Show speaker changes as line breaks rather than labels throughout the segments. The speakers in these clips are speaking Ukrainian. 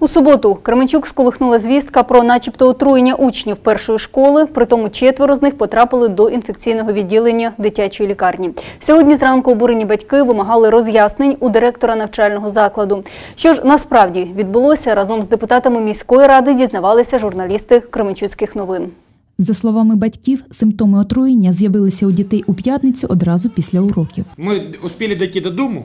У суботу Кременчук сколихнула звістка про начебто отруєння учнів першої школи, притому четверо з них потрапили до інфекційного відділення дитячої лікарні. Сьогодні зранку обурені батьки вимагали роз'яснень у директора навчального закладу. Що ж насправді відбулося разом з депутатами міської ради, дізнавалися журналісти Кременчуцьких новин.
За словами батьків, симптоми отруєння з'явилися у дітей у п'ятницю одразу після уроків.
Мы успели дойти до дому,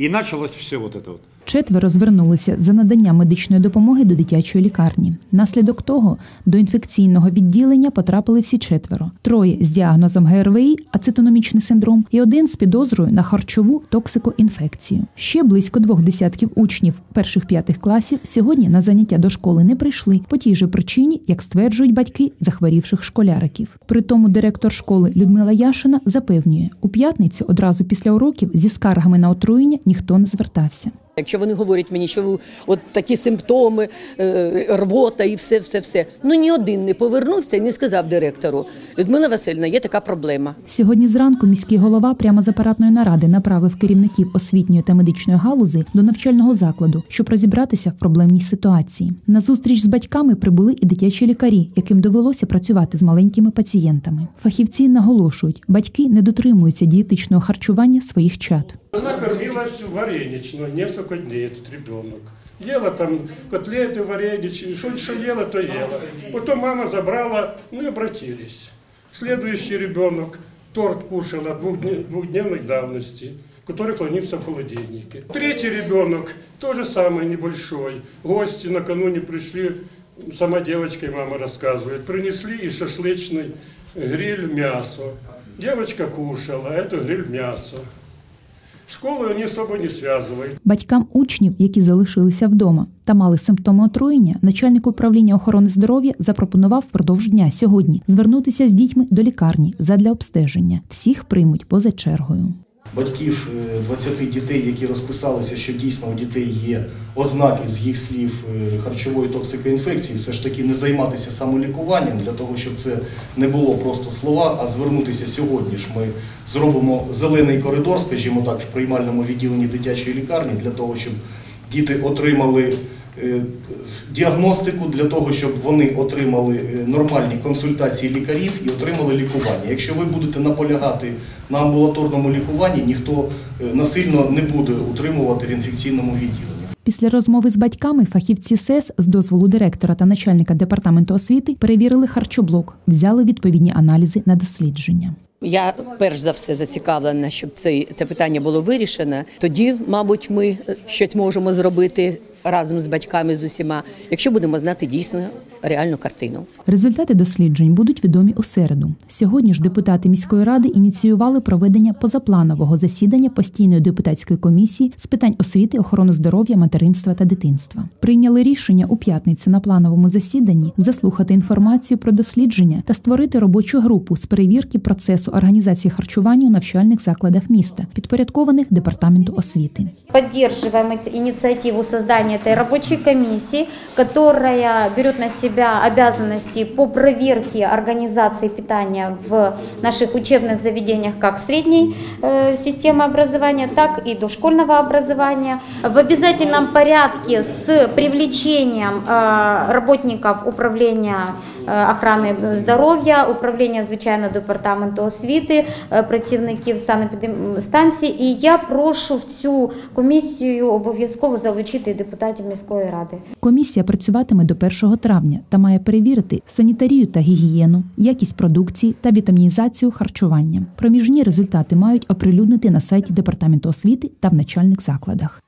и началось все вот это вот.
Четверо звернулися за надання медичної допомоги до дитячої лікарні. Наслідок того до інфекційного відділення потрапили всі четверо: троє з діагнозом ГРВІ, ацетономічний синдром, і один з підозрою на харчову токсикоінфекцію. Ще близько двох десятків учнів перших п'ятих класів сьогодні на заняття до школи не прийшли по тій же причині, як стверджують батьки захворівших школяриків. Притому директор школи Людмила Яшина запевнює, у п'ятницю одразу після уроків зі скаргами на отруєння ніхто не звертався.
Якщо вони говорять мені, що от такі симптоми, е, рвота і все, все, все. Ну ні один не повернувся і не сказав директору. Людмила Васильівна, є така проблема.
Сьогодні зранку міський голова прямо з апаратної наради направив керівників освітньої та медичної галузи до навчального закладу, щоб розібратися в проблемній ситуації. На зустріч з батьками прибули і дитячі лікарі, яким довелося працювати з маленькими пацієнтами. Фахівці наголошують, батьки не дотримуються дієтичного харчування своїх чад.
Она кормилась варенично несколько дней, этот ребенок. Ела там котлеты вареничные, что, что ела, то ела. Потом мама забрала, ну и обратились. Следующий ребенок торт кушала двухдне- двухдневной давности, который хранится в холодильнике. Третий ребенок, тоже самый небольшой. Гости накануне пришли, сама девочка и мама рассказывает, принесли из шашлычный гриль мясо. Девочка кушала, а это гриль мясо. Школу вони особо не связывают.
Батькам учнів, які залишилися вдома та мали симптоми отруєння, начальник управління охорони здоров'я запропонував впродовж дня сьогодні звернутися з дітьми до лікарні задля обстеження. Всіх приймуть поза чергою.
Батьків е, 20 дітей, які розписалися, що дійсно у дітей є ознаки з їх слів е, харчової токсикоінфекції, все ж таки не займатися самолікуванням для того, щоб це не було просто слова, а звернутися сьогодні ж. Ми зробимо зелений коридор, скажімо так, в приймальному відділенні дитячої лікарні для того, щоб діти отримали. Е, Діагностику для того, щоб вони отримали е, нормальні консультації лікарів і отримали лікування. Якщо ви будете наполягати на амбулаторному лікуванні, ніхто е, насильно не буде утримувати в інфекційному відділенні.
Після розмови з батьками фахівці СЕС з дозволу директора та начальника департаменту освіти перевірили харчоблок, взяли відповідні аналізи на дослідження.
Я перш за все зацікавлена, щоб це, це питання було вирішено. Тоді, мабуть, ми щось можемо зробити разом з батьками з усіма, якщо будемо знати дійсно реальну картину.
Результати досліджень будуть відомі у середу. Сьогодні ж депутати міської ради ініціювали проведення позапланового засідання постійної депутатської комісії з питань освіти, охорони здоров'я, материнства та дитинства. Прийняли рішення у п'ятницю на плановому засіданні заслухати інформацію про дослідження та створити робочу групу з перевірки процесу організації харчування у навчальних закладах міста, підпорядкованих департаменту освіти.
Поддерживаем эти- инициативу создания этой рабочей комиссии, которая берет на себя обязанности по проверке организации питания в наших учебных заведениях как средней э, системы образования, так и дошкольного образования. В обязательном порядке с привлечением э, работников управления э, охраны здоров'я, управління звичайно департаменту освіти, е, працівників санепідемстанції. І я прошу в цю комісію обов'язково залучити і депутатів міської ради.
Комісія працюватиме до 1 травня та має перевірити санітарію та гігієну, якість продукції та вітамінізацію харчування. Проміжні результати мають оприлюднити на сайті департаменту освіти та в начальних закладах.